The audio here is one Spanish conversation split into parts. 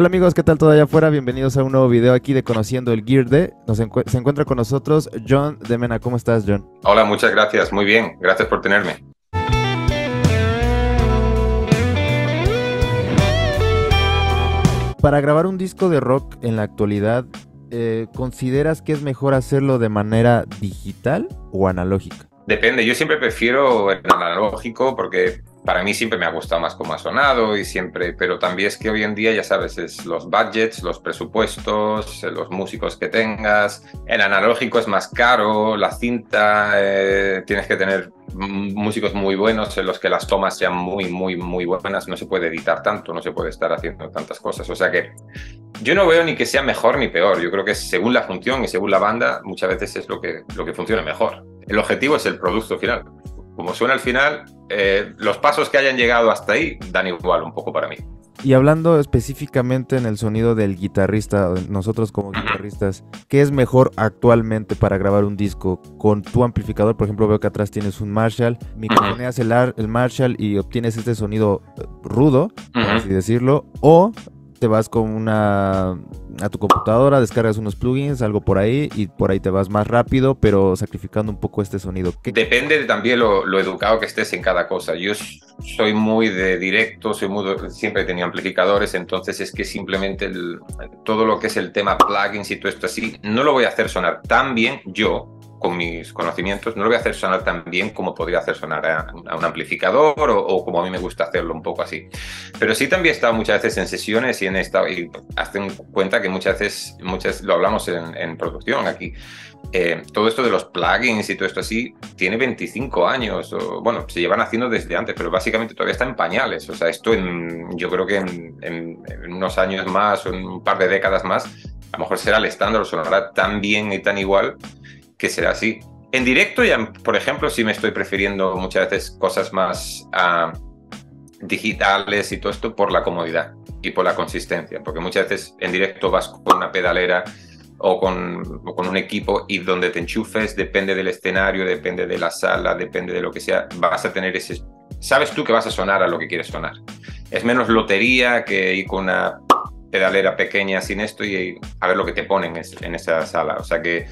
Hola amigos, ¿qué tal todo allá afuera? Bienvenidos a un nuevo video aquí de Conociendo el Gear D. Nos se encuentra con nosotros John de Mena. ¿Cómo estás, John? Hola, muchas gracias. Muy bien. Gracias por tenerme. Para grabar un disco de rock en la actualidad, eh, ¿consideras que es mejor hacerlo de manera digital o analógica? Depende, yo siempre prefiero el analógico porque para mí siempre me ha gustado más cómo ha sonado y siempre, pero también es que hoy en día ya sabes, es los budgets, los presupuestos, los músicos que tengas, el analógico es más caro, la cinta, eh, tienes que tener músicos muy buenos en los que las tomas sean muy, muy, muy buenas, no se puede editar tanto, no se puede estar haciendo tantas cosas, o sea que yo no veo ni que sea mejor ni peor, yo creo que según la función y según la banda muchas veces es lo que, lo que funciona mejor. El objetivo es el producto final. Como suena al final, eh, los pasos que hayan llegado hasta ahí dan igual un poco para mí. Y hablando específicamente en el sonido del guitarrista, nosotros como guitarristas, ¿qué es mejor actualmente para grabar un disco? Con tu amplificador, por ejemplo, veo que atrás tienes un Marshall, microfoneas el, el Marshall y obtienes este sonido eh, rudo, por así decirlo, o te vas con una a tu computadora, descargas unos plugins, algo por ahí y por ahí te vas más rápido, pero sacrificando un poco este sonido. Depende de también lo, lo, educado que estés en cada cosa. Yo soy muy de directo, soy muy, siempre tenido amplificadores, entonces es que simplemente todo lo que es el tema plugins y todo esto así, no lo voy a hacer sonar tan bien yo con mis conocimientos, no lo voy a hacer sonar tan bien como podría hacer sonar a, un amplificador o, como a mí me gusta hacerlo un poco así. Pero sí también he estado muchas veces en sesiones y en estado, y hacen cuenta que muchas veces, muchas, lo hablamos en, producción aquí, eh, todo esto de los plugins y todo esto así tiene 25 años, o, bueno, se llevan haciendo desde antes, pero básicamente todavía está en pañales. O sea, esto en, yo creo que en, en unos años más o en un par de décadas más, a lo mejor será el estándar, sonará tan bien y tan igual que será así. En directo, ya, por ejemplo, sí me estoy prefiriendo muchas veces cosas más ah, digitales y todo esto por la comodidad y por la consistencia, porque muchas veces en directo vas con una pedalera o con, con, un equipo y donde te enchufes depende del escenario, depende de la sala, depende de lo que sea, vas a tener ese... Sabes tú que vas a sonar a lo que quieres sonar. Es menos lotería que ir con una pedalera pequeña sin esto y a ver lo que te ponen en esa sala. O sea que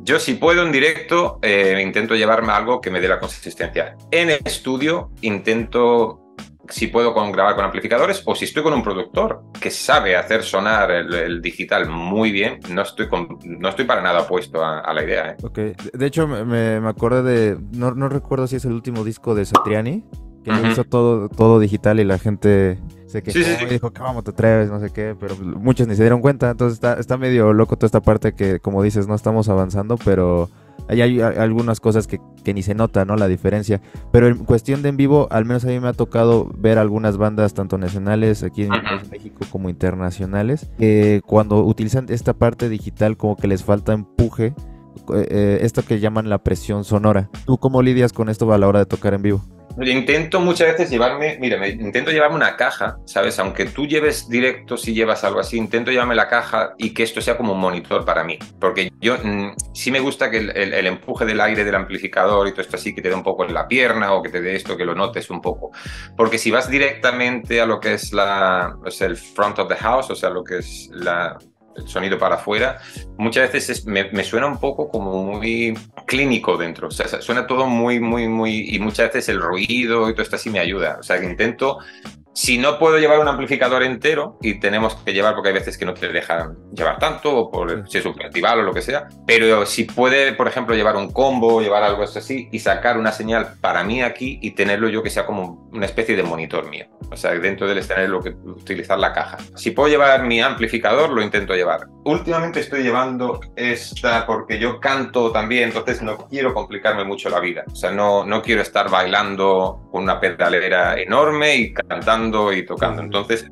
yo si puedo en directo, eh, intento llevarme algo que me dé la consistencia. En estudio intento, si puedo con, grabar con amplificadores o si estoy con un productor que sabe hacer sonar el, digital muy bien, no estoy, no estoy para nada opuesto a, la idea. ¿eh? De hecho, me, me acuerdo de, no, no, recuerdo si es el último disco de Satriani, que hizo todo, todo digital y la gente se quejó sí, dijo, ¿cómo te atreves? No sé qué, pero muchos ni se dieron cuenta. Entonces está, está medio loco toda esta parte que, como dices, no estamos avanzando, pero hay, hay algunas cosas que, que, ni se nota, ¿no? La diferencia. Pero en cuestión de en vivo, al menos a mí me ha tocado ver algunas bandas, tanto nacionales aquí en México como internacionales, que cuando utilizan esta parte digital como que les falta empuje. Eh, eh, esto que llaman la presión sonora. ¿Tú cómo lidias con esto a la hora de tocar en vivo? Intento muchas veces llevarme, mira, intento llevarme una caja, ¿sabes? Aunque tú lleves directo, si llevas algo así, intento llevarme la caja y que esto sea como un monitor para mí. Porque yo mm, sí me gusta que el, empuje del aire del amplificador y todo esto así, que te dé un poco en la pierna o que te dé esto, que lo notes un poco. Porque si vas directamente a lo que es la, el front of the house, o sea, lo que es la, el sonido para afuera, muchas veces me, suena un poco como muy clínico dentro. O sea, suena todo muy, muy, muy. Y muchas veces el ruido y todo esto así me ayuda. O sea, que intento si no puedo llevar un amplificador entero y tenemos que llevar, porque hay veces que no te dejan llevar tanto, o por si es un festival o lo que sea, pero si puede, por ejemplo, llevar un combo, llevar algo así y sacar una señal para mí aquí y tenerlo yo que sea como una especie de monitor mío. O sea, dentro del escenario lo que utilizar la caja. Si puedo llevar mi amplificador, lo intento llevar. Últimamente estoy llevando esta porque yo canto también, entonces no quiero complicarme mucho la vida. O sea, no, no quiero estar bailando con una pedalera enorme y cantando y tocando. Entonces,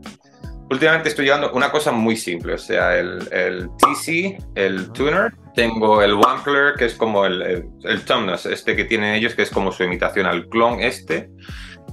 últimamente estoy llevando una cosa muy simple, o sea, el, el TC, el tuner, tengo el Wampler, que es como el, el, Tumnus, este que tienen ellos, que es como su imitación al clon este.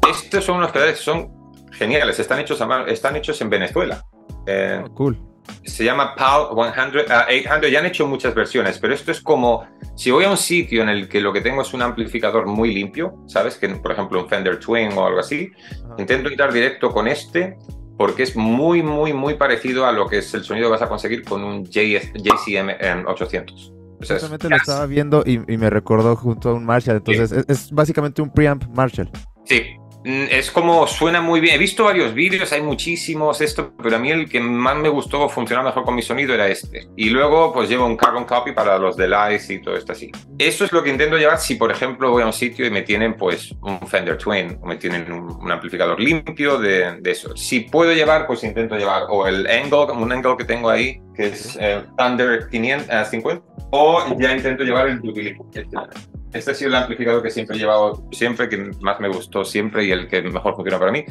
Estos son unos pedales son geniales, están hechos, están hechos en Venezuela. Eh, oh, cool. Se llama PAL 100, 800, ya han hecho muchas versiones, pero esto es como si voy a un sitio en el que lo que tengo es un amplificador muy limpio, ¿sabes? Que por ejemplo un Fender Twin o algo así, intento entrar directo con este porque es muy, muy, muy parecido a lo que es el sonido que vas a conseguir con un JCM 800. Justamente lo estaba viendo y, me recordó junto a un Marshall, entonces es, es, básicamente un preamp Marshall. Sí, es como suena muy bien. He visto varios vídeos, hay muchísimos, esto, pero a mí el que más me gustó funcionar mejor con mi sonido era este. Y luego, pues llevo un carbon copy para los delays y todo esto así. Eso es lo que intento llevar si, por ejemplo, voy a un sitio y me tienen, pues, un Fender Twin o me tienen un, amplificador limpio de, eso. Si puedo llevar, pues intento llevar o el angle, un angle que tengo ahí, que es el Thunder 550, eh, o ya intento llevar el Jubilee. Ha sido el amplificador que siempre he llevado, siempre, que más me gustó siempre y el que mejor funciona para mí.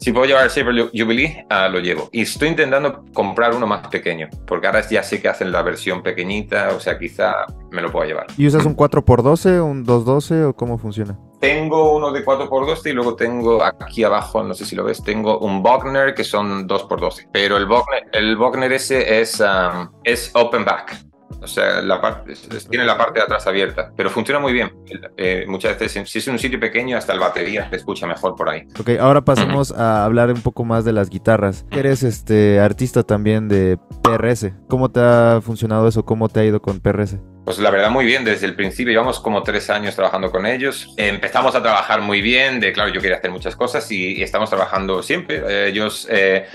Si puedo llevar el Saber Jubilee, uh, lo llevo. Y estoy intentando comprar uno más pequeño, porque ahora ya sé que hacen la versión pequeñita, o sea, quizá me lo pueda llevar. ¿Y usas un 4x12, un 212 o cómo funciona? Tengo uno de 4x12 y luego tengo aquí abajo, no sé si lo ves, tengo un Bogner que son 2x12. Pero el Bogner, el Bogner ese es, um, es open back. O sea, la parte, tiene la parte de atrás abierta, pero funciona muy bien. Eh, muchas veces, si es un sitio pequeño, hasta el batería se escucha mejor por ahí. Ok, ahora pasemos a hablar un poco más de las guitarras. Eres este artista también de PRS. ¿Cómo te ha funcionado eso? ¿Cómo te ha ido con PRS? Pues la verdad muy bien, desde el principio llevamos como tres años trabajando con ellos. Empezamos a trabajar muy bien, de claro, yo quería hacer muchas cosas y, estamos trabajando siempre. ellos eh,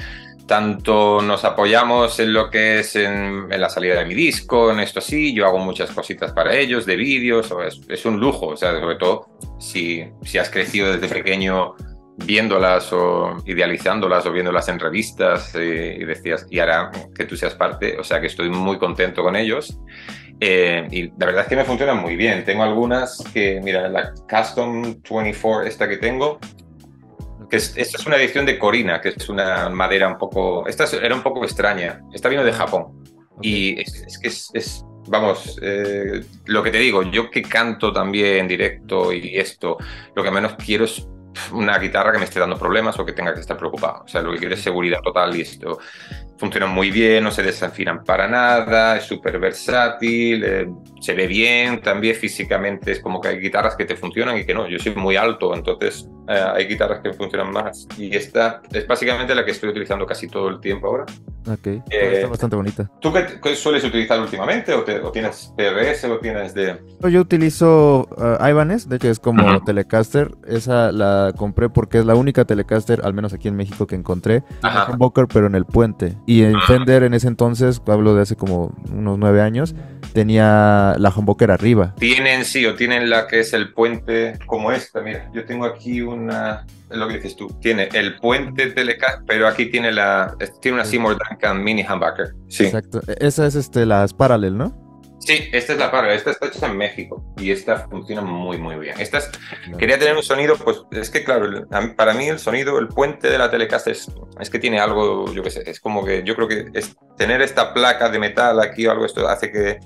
tanto nos apoyamos en lo que es en, la salida de mi disco, en esto sí, yo hago muchas cositas para ellos, de vídeos, es, un lujo, o sea, sobre todo si, si has crecido desde pequeño viéndolas o idealizándolas o viéndolas en revistas eh, y decías, y ahora que tú seas parte, o sea que estoy muy contento con ellos. Eh, y la verdad es que me funcionan muy bien. Tengo algunas que, mira, la Custom 24, esta que tengo, esta es una edición de Corina, que es una madera un poco. Esta era un poco extraña. Esta vino de Japón. Y es, que es, vamos, eh, lo que te digo, yo que canto también en directo y esto, lo que menos quiero es una guitarra que me esté dando problemas o que tenga que estar preocupado. O sea, lo que quiero es seguridad total y esto funciona muy bien, no se desafinan para nada, es súper versátil, eh, se ve bien, también físicamente es como que hay guitarras que te funcionan y que no. Yo soy muy alto, entonces eh, hay guitarras que funcionan más. Y esta es básicamente la que estoy utilizando casi todo el tiempo ahora. Ok, eh, está bastante bonita. ¿Tú qué, sueles utilizar últimamente? ¿O, tienes PRS o tienes de...? Yo utilizo uh, Ibanez, de hecho es como Telecaster. Esa la compré porque es la única Telecaster, al menos aquí en México, que encontré. En Boker, pero en el puente. Y en Fender en ese entonces, hablo de hace como unos nueve años, tenía la humbucker arriba. Tienen, sí, o tienen la que es el puente como esta. Mira, yo tengo aquí una lo que dices tú. Tiene el puente Telecaster, pero aquí tiene la tiene una Seymour Duncan Mini Humbucker. Sí. Exacto. E-, esa es este, las Parallel, ¿no? Sí, esta es la Parallel. Esta está hecha en México y esta funciona muy, muy bien. Esta quería tener un sonido, pues es que, claro, para mí el sonido, el puente de la Telecaster es, es que tiene algo, yo qué sé, es como que yo creo que es tener esta placa de metal aquí o algo, esto hace que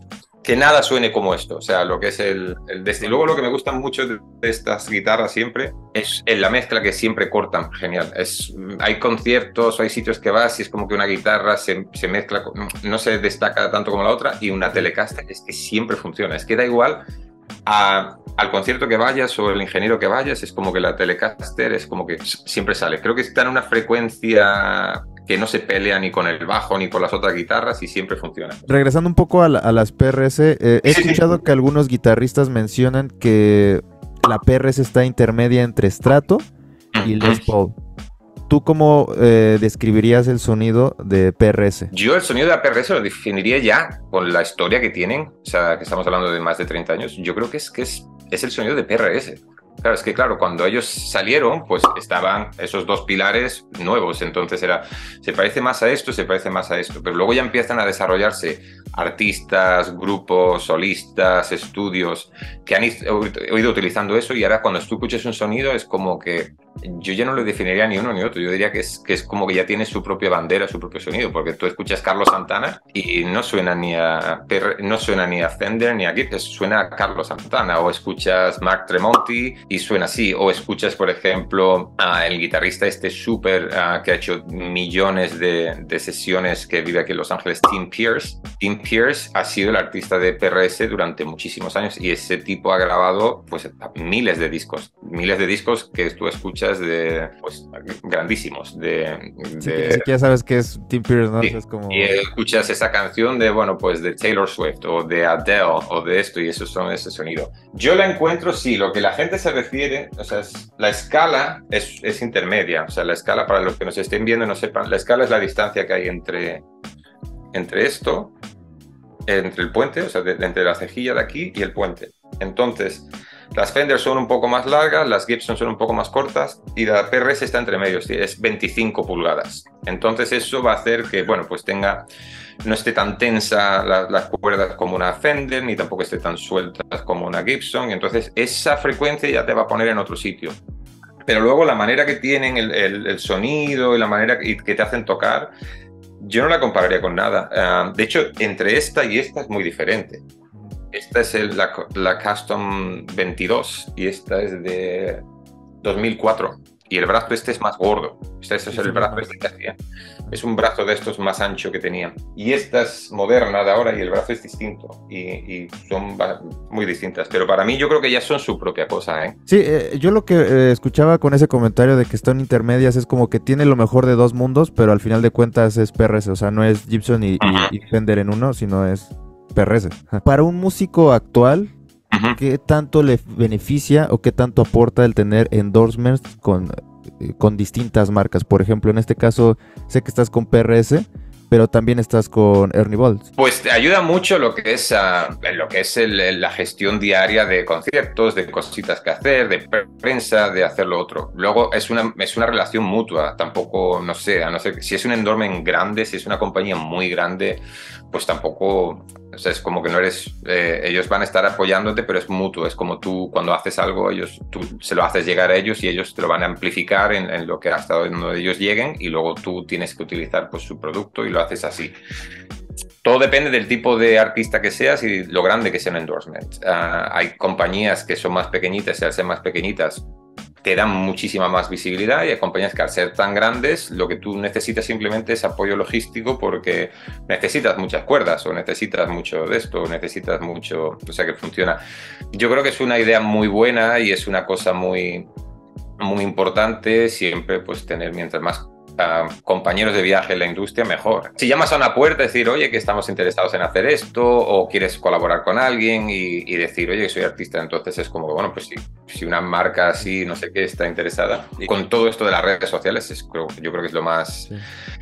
que nada suene como esto, o sea, lo que es el, Y luego lo que me gusta mucho de, estas guitarras siempre es en la mezcla que siempre cortan, genial. Es, hay conciertos, hay sitios que vas y es como que una guitarra se, mezcla, no se destaca tanto como la otra y una Telecaster es que siempre funciona, es que da igual al concierto que vayas o el ingeniero que vayas, es como que la Telecaster es como que siempre sale. Creo que está en una frecuencia que no se pelea ni con el bajo ni con las otras guitarras y siempre funciona. Regresando un poco a, las PRS, eh, he escuchado que algunos guitarristas mencionan que la PRS está intermedia entre Strato y Les Paul. ¿Tú cómo eh, describirías el sonido de PRS? Yo el sonido de la PRS lo definiría ya con la historia que tienen, o sea, que estamos hablando de más de 30 años. Yo creo que es, que es, es el sonido de PRS. Claro, es que claro, cuando ellos salieron, pues estaban esos dos pilares nuevos, entonces era, se parece más a esto, se parece más a esto, pero luego ya empiezan a desarrollarse artistas, grupos, solistas, estudios que han ido utilizando eso. Y ahora cuando tú escuches un sonido es como que yo ya no lo definiría ni uno ni otro, yo diría que es, que es como que ya tiene su propia bandera, su propio sonido, porque tú escuchas Carlos Santana y no suena ni a, no suena ni a Fender ni a Gibson, suena a Carlos Santana, o escuchas Mark Tremonti y suena así, o escuchas, por ejemplo, a el guitarrista este súper que ha hecho millones de, de, sesiones que vive aquí en Los Ángeles, Tim Pierce. Tim Pierce ha sido el artista de PRS durante muchísimos años y ese tipo ha grabado pues miles de discos, miles de discos que tú escuchas de pues grandísimos de, ya sabes que es Tim Pierce ¿no? es como... y escuchas esa canción de bueno pues de Taylor Swift o de Adele o de esto y esos son ese sonido yo la encuentro sí lo que la gente se refiere o sea la escala es, es intermedia o sea la escala para los que nos estén viendo y no sepan la escala es la distancia que hay entre entre esto entre el puente, o sea, entre la cejilla de aquí y el puente. Entonces, las Fender son un poco más largas, las Gibson son un poco más cortas y la PRS está entre medios, es 25 pulgadas. Entonces eso va a hacer que, bueno, pues tenga, no esté tan tensa las cuerdas como una Fender, ni tampoco esté tan sueltas como una Gibson. Entonces esa frecuencia ya te va a poner en otro sitio. Pero luego la manera que tienen el, el sonido y la manera que te hacen tocar yo no la compararía con nada. Ah, de hecho, entre esta y esta es muy diferente. Esta es la, la, Custom 22 y esta es de 2004. Y el brazo este es más gordo. Este, es el brazo este que hacía. Es un brazo de estos más ancho que tenía. Y esta es moderna de ahora y el brazo es distinto. Y, son muy distintas. Pero para mí yo creo que ya son su propia cosa. ¿eh? Sí, eh, yo lo que eh, escuchaba con ese comentario de que están intermedias es como que tiene lo mejor de dos mundos, pero al final de cuentas es PRS. O sea, no es Gibson y, y Fender en uno, sino es PRS. Para un músico actual, ¿Qué tanto le beneficia o qué tanto aporta el tener endorsements con, eh, con distintas marcas? Por ejemplo, en este caso, sé que estás con PRS, pero también estás con Ernie Bolt. Pues te ayuda mucho lo que es, uh, lo que es la gestión diaria de conciertos, de cositas que hacer, de prensa, de hacer lo otro. Luego es una, es una relación mutua, tampoco, no sé, a no ser si es un endormen grande, si es una compañía muy grande, pues tampoco es como que no eres, eh, ellos van a estar apoyándote, pero es mutuo, es como tú cuando haces algo, ellos, tú se lo haces llegar a ellos y ellos te lo van a amplificar en, lo que hasta donde ellos lleguen y luego tú tienes que utilizar pues, su producto y lo haces así. Todo depende del tipo de artista que seas y lo grande que sea un endorsement. Ah, hay compañías que son más pequeñitas y al ser más pequeñitas te dan muchísima más visibilidad y hay compañías que al ser tan grandes lo que tú necesitas simplemente es apoyo logístico porque necesitas muchas cuerdas o necesitas mucho de esto o necesitas mucho, o sea que funciona. Yo creo que es una idea muy buena y es una cosa muy, muy importante siempre pues tener mientras más compañeros de viaje en la industria, mejor. Si llamas a una puerta, decir, oye, que estamos interesados en hacer esto, o quieres colaborar con alguien y, decir, oye, que soy artista, entonces es como, bueno, pues sí, si una marca así, no sé qué, está interesada. Y con todo esto de las redes sociales, es, yo creo que es lo más,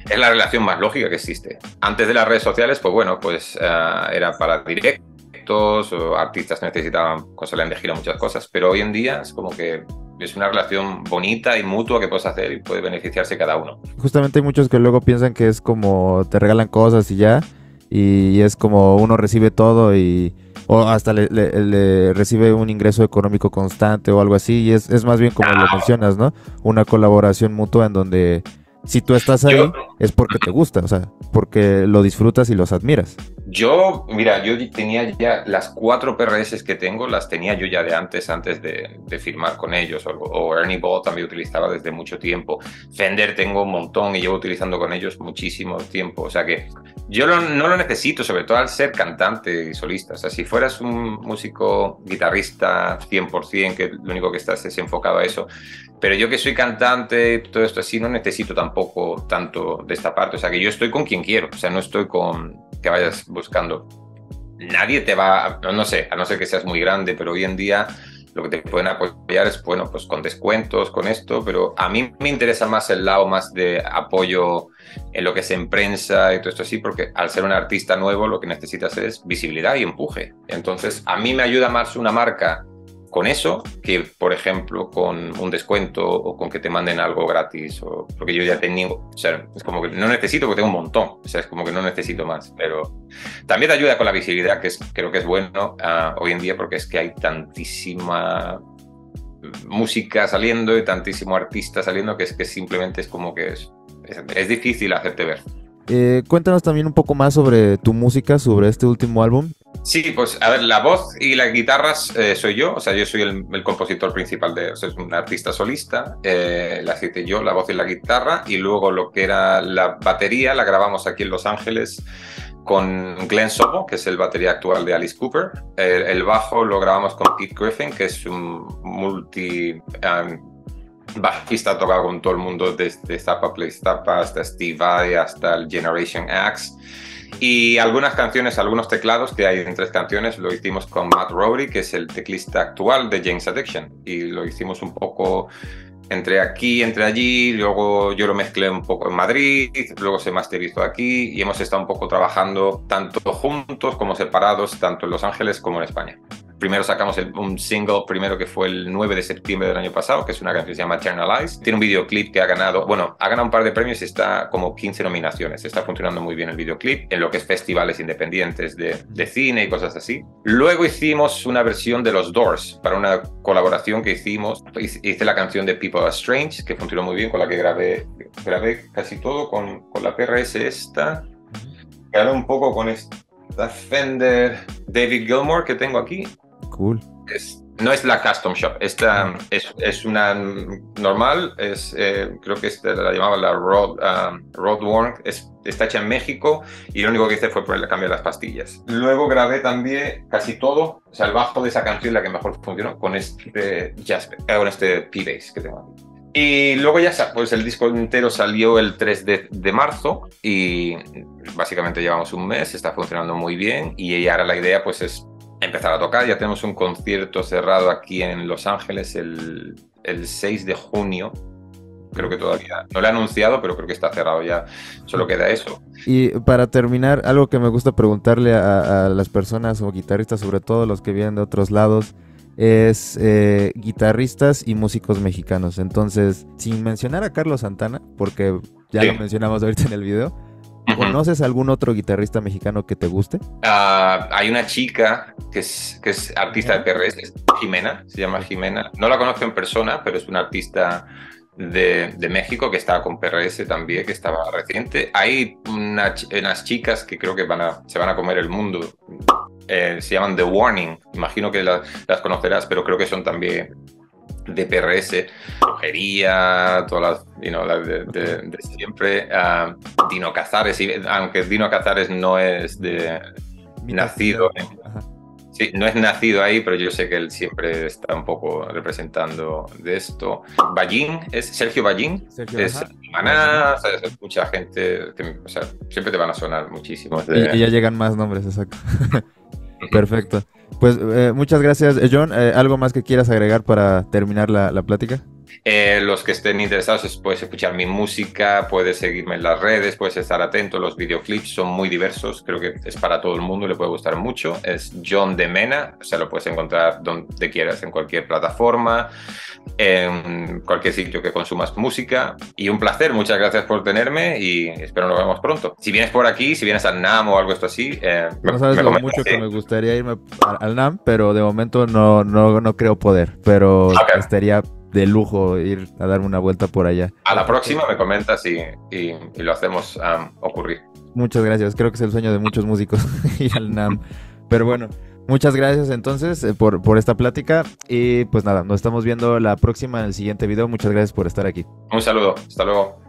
es la relación más lógica que existe. Antes de las redes sociales, pues bueno, pues ah, era para directos, o artistas necesitaban, pues salían de gira muchas cosas, pero hoy en día es como que es una relación bonita y mutua que puedes hacer y puede beneficiarse cada uno. Justamente hay muchos que luego piensan que es como te regalan cosas y ya, y es como uno recibe todo y o hasta le, recibe un ingreso económico constante o algo así, y es, es más bien como lo mencionas, ¿no? Una colaboración mutua en donde si tú estás ahí es porque te gusta, o sea, porque lo disfrutas y los admiras. Yo, mira, yo tenía ya las cuatro PRS que tengo, las tenía yo ya de antes, antes de, firmar con ellos. O, Ernie Ball también utilizaba desde mucho tiempo. Fender tengo un montón y llevo utilizando con ellos muchísimo tiempo. O sea que yo no lo necesito, sobre todo al ser cantante y solista. O sea, si fueras un músico guitarrista 100%, que lo único que estás es enfocado a eso, pero yo que soy cantante, todo esto así, no necesito tampoco tanto de esta parte. O sea, que yo estoy con quien quiero. O sea, no estoy con que vayas buscando. Nadie te va, no sé, a no ser que seas muy grande, pero hoy en día lo que te pueden apoyar es, bueno, pues con descuentos, con esto, pero a mí me interesa más el lado más de apoyo en lo que es en prensa y todo esto así, porque al ser un artista nuevo lo que necesitas es visibilidad y empuje. Entonces, a mí me ayuda más una marca con eso que, por ejemplo, con un descuento o con que te manden algo gratis, o porque yo ya tengo, o sea, es como que no necesito porque tengo un montón, o sea, es como que no necesito más, pero también te ayuda con la visibilidad, que es, creo que es bueno uh, hoy en día porque es que hay tantísima música saliendo y tantísimo artista saliendo que es que simplemente es como que es, es, difícil hacerte ver. Eh, cuéntanos también un poco más sobre tu música, sobre este último álbum. Sí, pues a ver, la voz y las guitarras eh, soy yo, o sea, yo soy el, compositor principal de, o sea, es un artista solista, eh, la hice yo, la voz y la guitarra, y luego lo que era la batería la grabamos aquí en Los Ángeles con Glenn Sobo, que es el batería actual de Alice Cooper, el, bajo lo grabamos con Pete Griffin, que es un multi... Um, bajista ha tocado con todo el mundo, desde Zappa Play Zappa hasta Steve Vai, hasta el Generation X. Y algunas canciones, algunos teclados, que hay en tres canciones, lo hicimos con Matt Rowery, que es el teclista actual de James Addiction. Y lo hicimos un poco entre aquí, entre allí, luego yo lo mezclé un poco en Madrid, luego se masterizó aquí y hemos estado un poco trabajando tanto juntos como separados, tanto en Los Ángeles como en España. Primero sacamos un single, primero que fue el 9 de septiembre del año pasado, que es una canción que se llama Eternalize. Tiene un videoclip que ha ganado, bueno, ha ganado un par de premios y está como 15 nominaciones. Está funcionando muy bien el videoclip en lo que es festivales independientes de, de cine y cosas así. Luego hicimos una versión de Los Doors para una colaboración que hicimos. Hice la canción de People Are Strange, que funcionó muy bien, con la que grabé, grabé casi todo con, con la PRS esta. Grabé un poco con esta Fender David Gilmore que tengo aquí Cool. no es la custom shop, esta es, es una normal, es, eh, creo que esta la llamaba la Road, um, es, está hecha en México y lo único que hice fue ponerle cambiar las pastillas. Luego grabé también casi todo, o sea, el bajo de esa canción la que mejor funcionó con este jazz, eh, con este P-Bass que tengo aquí. Y luego ya pues el disco entero salió el 3 de, de, marzo y básicamente llevamos un mes, está funcionando muy bien y ahora la idea pues es empezar a tocar. Ya tenemos un concierto cerrado aquí en Los Ángeles el, el 6 de junio. Creo que todavía no lo he anunciado, pero creo que está cerrado ya. Solo queda eso. Y para terminar, algo que me gusta preguntarle a, las personas o guitarristas, sobre todo los que vienen de otros lados, es eh, guitarristas y músicos mexicanos. Entonces, sin mencionar a Carlos Santana, porque ya lo mencionamos ahorita en el video, ¿Conoces algún otro guitarrista mexicano que te guste? Uh, hay una chica que es, que es artista de PRS, Jimena, se llama Jimena. No la conozco en persona, pero es una artista de, de, México que estaba con PRS también, que estaba reciente. Hay unas chicas que creo que van a, se van a comer el mundo. Eh, se llaman The Warning. Imagino que las conocerás, pero creo que son también de PRS, brujería, todas las, de, siempre. Uh, Dino Cazares, aunque Dino Cazares no es de nacido. sí, no es nacido ahí, pero yo sé que él siempre está un poco representando de esto. Ballín, es Sergio Ballín, es Maná, mucha gente, o sea, siempre te van a sonar muchísimo. Y, ya llegan más nombres, exacto. Perfecto. Pues eh, muchas gracias, eh, John. Eh, ¿Algo más que quieras agregar para terminar la, la plática? Eh, los que estén interesados puedes escuchar mi música, puedes seguirme en las redes, puedes estar atento. Los videoclips son muy diversos, creo que es para todo el mundo, le puede gustar mucho. Es John de Mena, o sea, lo puedes encontrar donde quieras, en cualquier plataforma, en cualquier sitio que consumas música. Y un placer, muchas gracias por tenerme y espero nos vemos pronto. Si vienes por aquí, si vienes al NAM o algo esto así, eh, no sabes lo mucho que me gustaría irme al NAM, pero de momento no, no, no creo poder. Pero estaría de lujo ir a darme una vuelta por allá. A la próxima me comentas y, y, lo hacemos ocurrir. Muchas gracias, creo que es el sueño de muchos músicos ir al NAM. Pero bueno, muchas gracias entonces eh, por, por esta plática y pues nada, nos estamos viendo la próxima en el siguiente video. Muchas gracias por estar aquí. Un saludo, hasta luego.